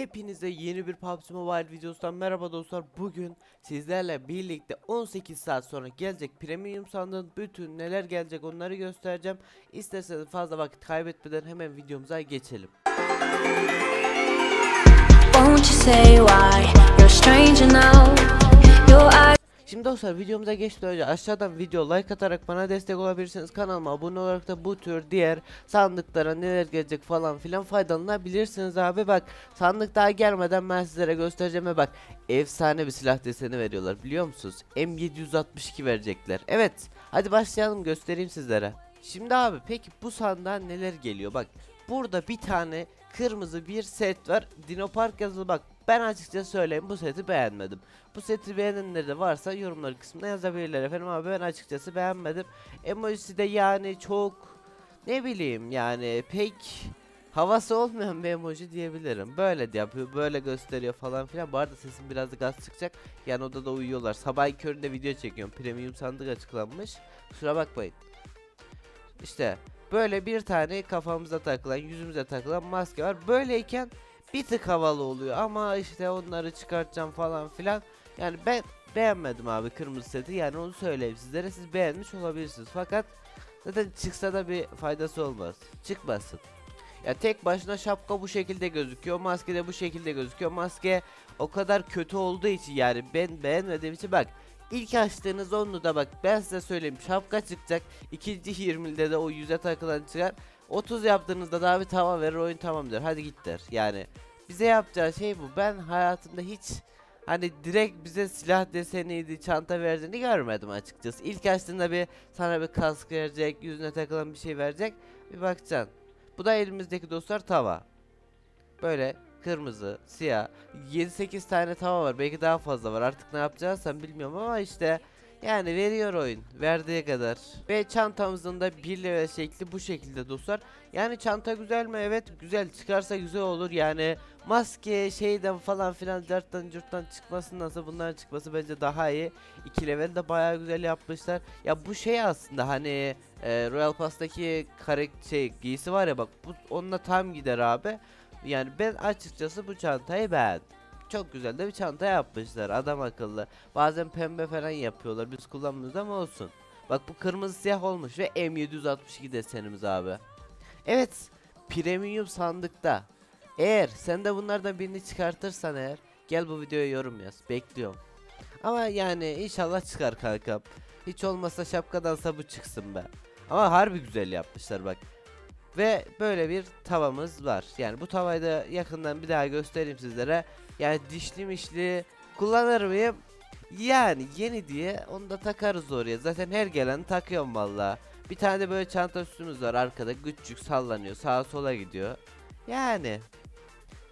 Hepinize yeni bir PUBG Mobile videosundan merhaba dostlar. Bugün sizlerle birlikte 18 saat sonra gelecek premium sandığın bütün neler gelecek onları göstereceğim. İsterseniz fazla vakit kaybetmeden hemen videomuza geçelim. Won't you say why you're? Şimdi dostlar videomuza geçmeden önce aşağıdan video like atarak bana destek olabilirsiniz. Kanalıma abone olarak da bu tür diğer sandıklara neler gelecek falan filan faydalanabilirsiniz abi. Bak sandık daha gelmeden ben sizlere göstereceğim ve bak efsane bir silah deseni veriyorlar biliyor musunuz? M762 verecekler. Evet hadi başlayalım göstereyim sizlere. Şimdi abi peki bu sandığa neler geliyor? Bak burada bir tane kırmızı bir set var. Dino Park yazılı bak. Ben açıkça söyleyeyim bu seti beğenmedim. Bu seti beğenenler de varsa yorumlar kısmına yazabilirler efendim abi ben açıkçası beğenmedim. Emojisi de yani çok ne bileyim yani pek havası olmayan bir emoji diyebilirim. Böyle de yapıyor böyle gösteriyor falan filan. Bu arada sesim biraz da gaz çıkacak. Yani odada uyuyorlar. Sabah köründe video çekiyorum. Premium sandık açıklanmış. Kusura bakmayın. İşte böyle bir tane kafamıza takılan yüzümüze takılan maske var. Böyleyken bir tık havalı oluyor ama işte onları çıkartacağım falan filan. Yani ben beğenmedim abi kırmızı seti yani onu söyleyeyim sizlere siz beğenmiş olabilirsiniz fakat zaten çıksa da bir faydası olmaz çıkmasın. Ya tek başına şapka bu şekilde gözüküyor maske de bu şekilde gözüküyor maske o kadar kötü olduğu için yani ben beğenmediğim için bak İlk açtığınız onlu da bak ben size söyleyeyim şapka çıkacak ikinci 20'de de o yüze takılan çıkar. 30 yaptığınızda da abi tamam verir oyun tamam der. Hadi git der. Yani bize yapacağı şey bu. Ben hayatımda hiç hani direkt bize silah deseniydi çanta verdiğini görmedim açıkçası. İlk açtığında bir sana bir kask verecek yüzüne takılan bir şey verecek. Bir bakacaksın. Bu da elimizdeki dostlar tava. Böyle kırmızı, siyah 7-8 tane tava var. Belki daha fazla var. Artık ne yapacağız bilmiyorum ama işte yani veriyor oyun verdiği kadar. Ve çantamızın da bir level şekli bu şekilde dostlar. Yani çanta güzel mi? Evet güzel. Çıkarsa güzel olur. Yani maske şeyden falan filan carttan curttan çıkmasındansa bunların çıkması bence daha iyi. 2 level de bayağı güzel yapmışlar. Ya bu şey aslında hani e, Royal Pass'taki kare şey giysi var ya bak bu onunla tam gider abi yani ben açıkçası bu çantayı beğendim. Çok güzel de bir çanta yapmışlar adam akıllı. Bazen pembe falan yapıyorlar biz kullanmıyoruz ama olsun. Bak bu kırmızı siyah olmuş ve M762 desenimiz abi. Evet premium sandıkta. Eğer sen de bunlardan birini çıkartırsan eğer gel bu videoya yorum yaz. Bekliyorum. Ama yani inşallah çıkar kankam. Hiç olmazsa şapkadansa bu çıksın be. Ama harbi güzel yapmışlar bak. Ve böyle bir tavamız var. Yani bu tavayı da yakından bir daha göstereyim sizlere. Yani dişli mişli kullanır mıyım? Yani yeni diye onu da takarız oraya. Zaten her gelen takıyorum valla. Bir tane de böyle çanta üstümüz var arkada küçük sallanıyor sağa sola gidiyor. Yani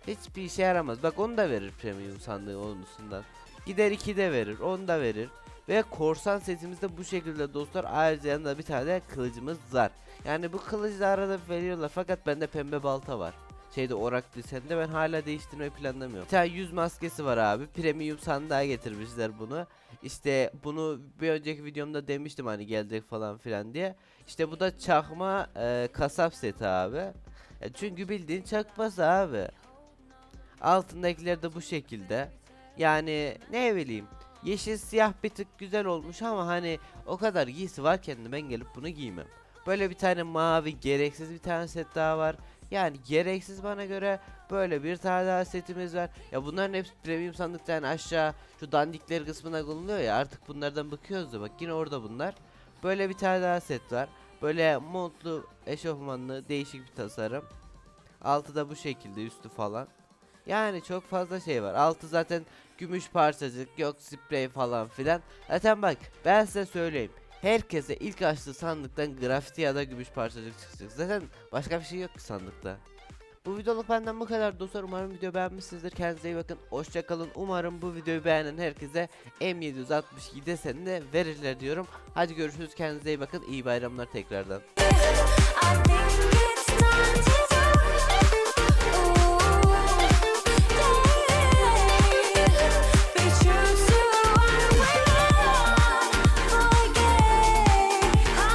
hiçbir işe yaramaz. Bak onu da verir premium sandığı onun üstünden. Gider 2 de verir, 10 da verir. Ve korsan setimizde bu şekilde dostlar ayrıca yanında bir tane de kılıcımız var. Yani bu kılıcı da arada veriyorlar fakat bende pembe balta var. Şeyde orak desende ben hala değiştirmeyi planlamıyorum. Bir tane yüz maskesi var abi. Premium sandığa getirmişler bunu. İşte bunu bir önceki videomda demiştim hani gelecek falan filan diye. İşte bu da çakma e, kasap seti abi. E, çünkü bildiğin çakması abi. Altındakiler de bu şekilde. Yani ne bileyim Yeşil siyah bir tık güzel olmuş ama hani o kadar giysi varken ben gelip bunu giymem. Böyle bir tane mavi gereksiz bir tane set daha var. Yani gereksiz bana göre böyle bir tane daha setimiz var. Ya bunların hepsi premium sandıktan aşağı şu dandikler kısmına konuluyor ya artık bunlardan bakıyoruz da bak yine orada bunlar. Böyle bir tane daha set var. Böyle montlu eşofmanlı değişik bir tasarım. Altı da bu şekilde üstü falan. Yani çok fazla şey var. Altı zaten gümüş parçacık yok sprey falan filan. Zaten bak ben size söyleyeyim. Herkese ilk açtığı sandıktan grafiti ya da gümüş parçacık çıkacak. Zaten başka bir şey yok ki sandıkta. Bu videoluk benden bu kadar dostlar. Umarım video beğenmişsinizdir. Kendinize iyi bakın. Hoşçakalın. Umarım bu videoyu beğenen herkese M762 deseni de verirler diyorum. Hadi görüşürüz. Kendinize iyi bakın. İyi bayramlar tekrardan.